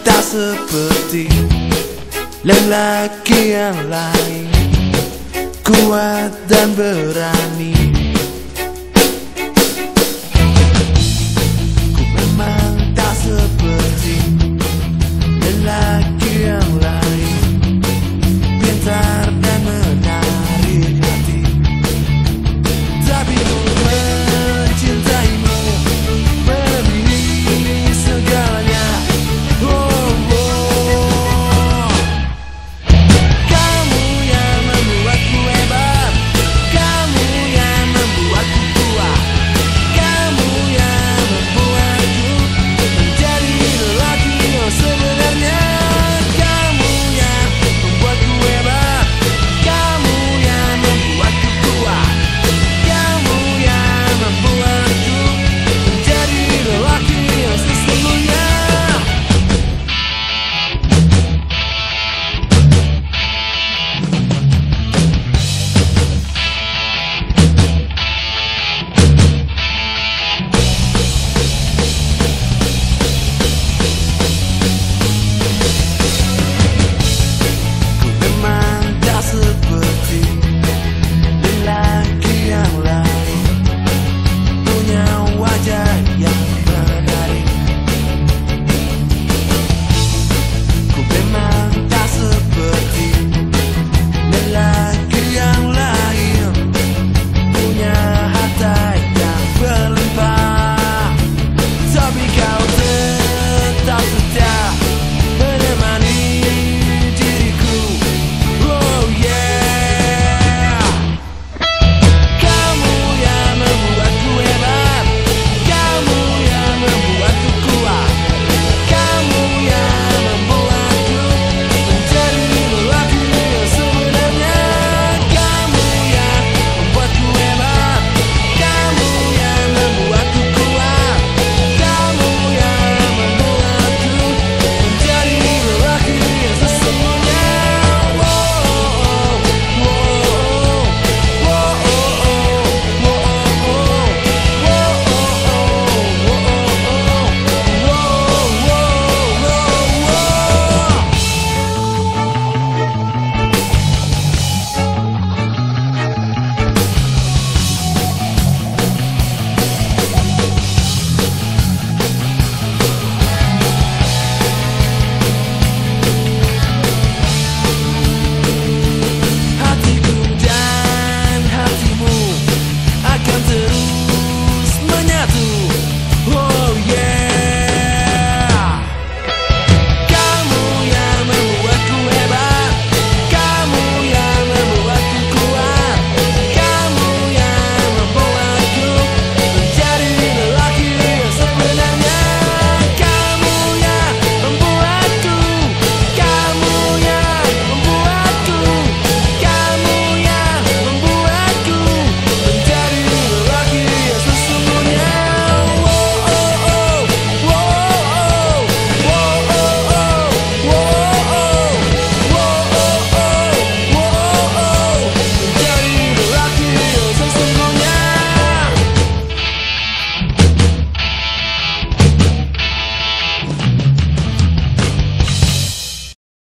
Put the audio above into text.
Tak seperti lelaki yang lain. Kuat dan berani.